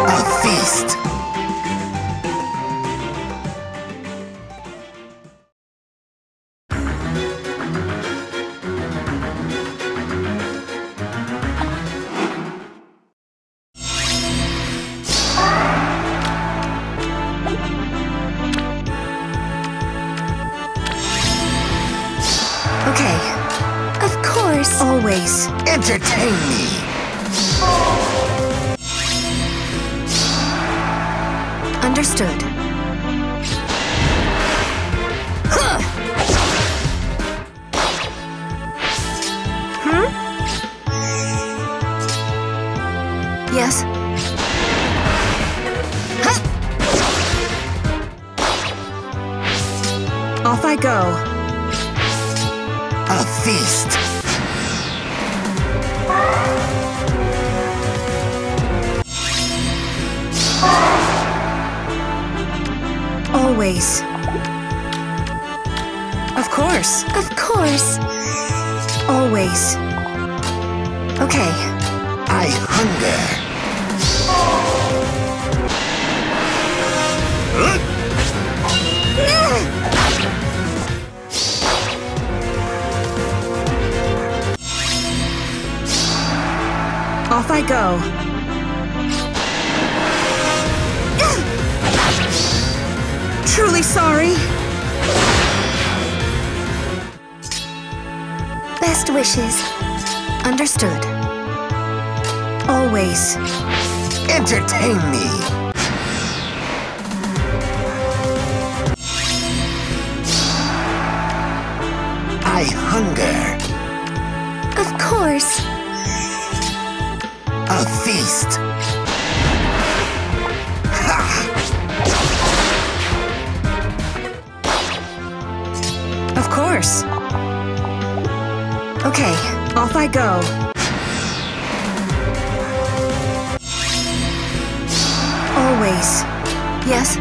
A feast. Okay. Of course. Always. Entertain me. Understood. Hmm? Yes. Off I go. A feast. Always. Of course. Of course. Always. Okay. I hunger. Off I go. Sorry. Best wishes. Understood. Always. Entertain me. I hunger. Of course. A feast. Okay, off I go. Always. Yes?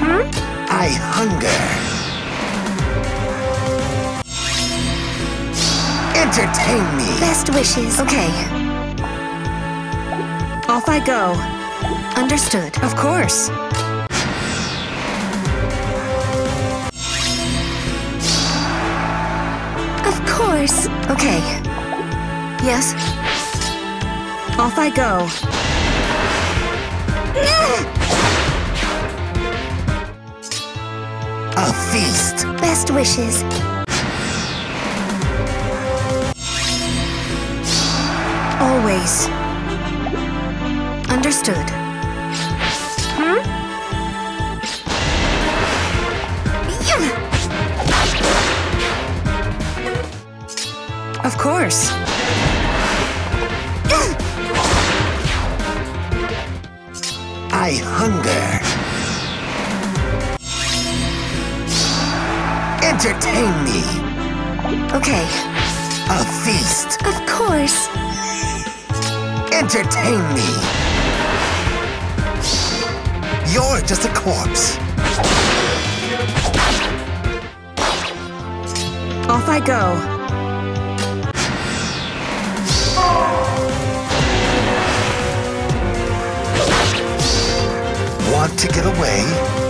Hmm? I hunger. Entertain me. Best wishes. Okay. Off I go. Understood. Of course. Course. Okay. Yes. Off I go. A feast. Best wishes. Always. Understood. Of course. I hunger. Entertain me. Okay. A feast. Of course. Entertain me. You're just a corpse. Off I go. To get away?